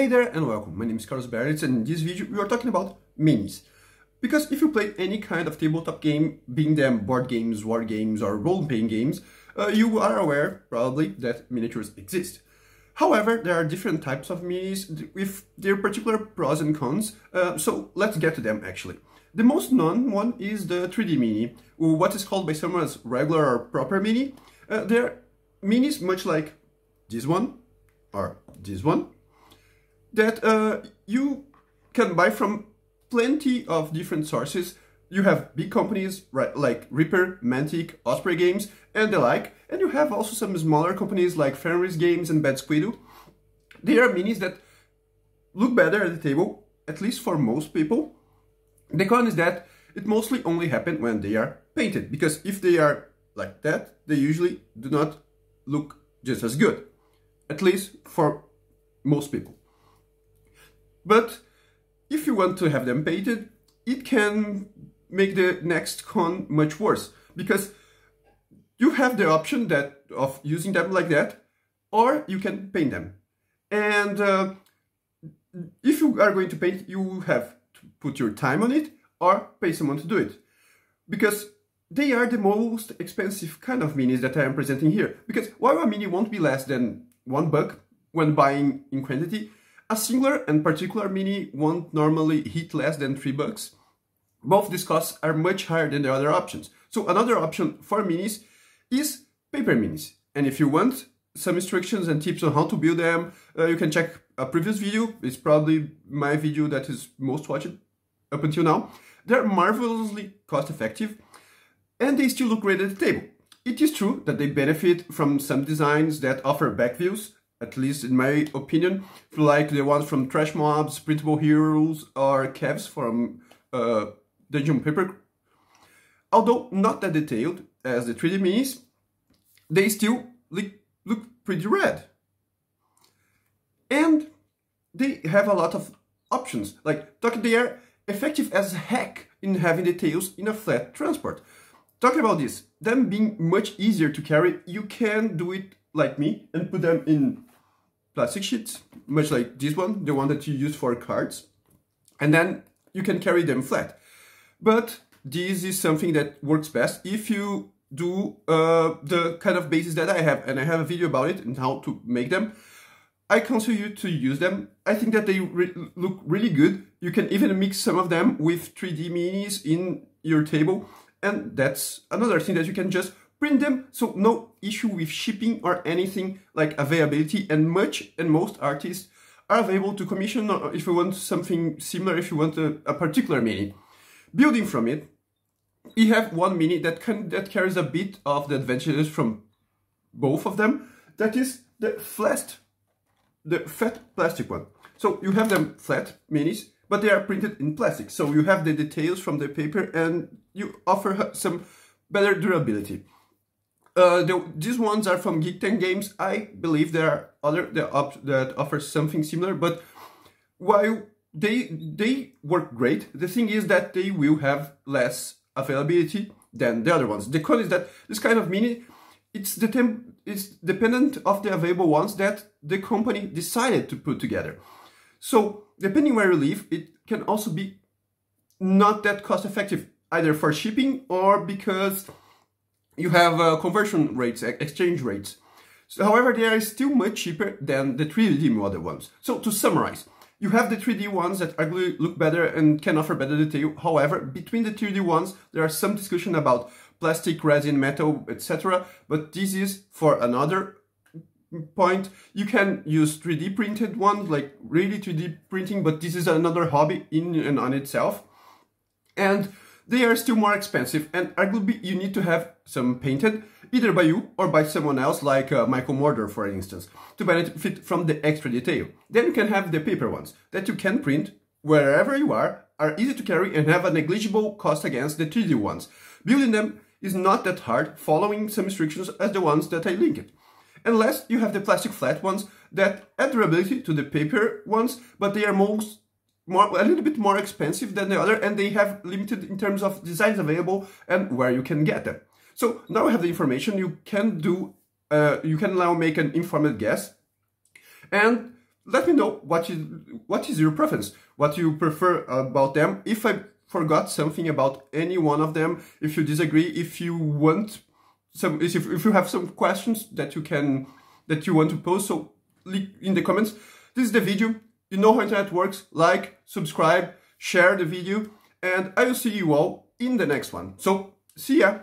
Hey there and welcome, my name is Carlos Berlitz and in this video we are talking about minis. Because if you play any kind of tabletop game, being them board games, war games or role-playing games, uh, you are aware, probably, that miniatures exist. However, there are different types of minis with their particular pros and cons, uh, so let's get to them actually. The most known one is the 3D mini, what is called by some as regular or proper mini. Uh, they're minis much like this one or this one that uh, you can buy from plenty of different sources. You have big companies right, like Reaper, Mantic, Osprey Games, and the like, and you have also some smaller companies like Fenris Games and Bad Squiddo. They are minis that look better at the table, at least for most people. The con is that it mostly only happen when they are painted, because if they are like that, they usually do not look just as good, at least for most people. But if you want to have them painted, it can make the next con much worse because you have the option that of using them like that or you can paint them. And uh, if you are going to paint, you have to put your time on it or pay someone to do it. Because they are the most expensive kind of minis that I am presenting here. Because while a mini won't be less than one buck when buying in quantity, a singular and particular mini won't normally hit less than 3 bucks. Both these costs are much higher than the other options. So another option for minis is paper minis. And if you want some instructions and tips on how to build them, uh, you can check a previous video. It's probably my video that is most watched up until now. They're marvelously cost effective and they still look great at the table. It is true that they benefit from some designs that offer back views, at least in my opinion, like the ones from Trash Mobs, Printable Heroes, or Kevs from uh, Dungeon Paper. Although not that detailed as the 3D minis, they still look, look pretty red. And they have a lot of options, like talking they are effective as heck in having details in a flat transport. Talking about this, them being much easier to carry, you can do it like me and put them in plastic sheets, much like this one, the one that you use for cards, and then you can carry them flat. But this is something that works best if you do uh, the kind of bases that I have, and I have a video about it and how to make them. I counsel you to use them. I think that they re look really good. You can even mix some of them with 3D minis in your table. And that's another thing that you can just print them, so no issue with shipping or anything like availability and much and most artists are available to commission if you want something similar, if you want a, a particular mini. Building from it, you have one mini that can that carries a bit of the advantages from both of them. That is the flat, the fat plastic one. So you have them flat minis, but they are printed in plastic. So you have the details from the paper and you offer some better durability. Uh, the, these ones are from Geek Tank Games. I believe there are other that, op that offer something similar, but while they they work great, the thing is that they will have less availability than the other ones. The con is that this kind of mini, it's the temp it's dependent of the available ones that the company decided to put together. So depending where you live, it can also be not that cost effective either for shipping or because you have uh, conversion rates, exchange rates. So, however, they are still much cheaper than the 3D model ones. So to summarize, you have the 3D ones that arguably look better and can offer better detail. However, between the 3D ones, there are some discussion about plastic, resin, metal, etc. But this is for another point. You can use 3D printed ones, like really 3D printing, but this is another hobby in and on itself. And they are still more expensive and arguably you need to have some painted either by you or by someone else like uh, Michael Mordor for instance to benefit from the extra detail. Then you can have the paper ones that you can print wherever you are, are easy to carry and have a negligible cost against the 3D ones. Building them is not that hard following some instructions as the ones that I linked. Unless you have the plastic flat ones that add durability to the paper ones, but they are most more a little bit more expensive than the other and they have limited in terms of designs available and where you can get them. So now I have the information, you can do, uh, you can now make an informed guess and let me know what is what is your preference, what you prefer about them. If I forgot something about any one of them, if you disagree, if you want some, if, if you have some questions that you can that you want to post, so in the comments. This is the video. You know how internet works. Like, subscribe, share the video, and I will see you all in the next one. So, see ya!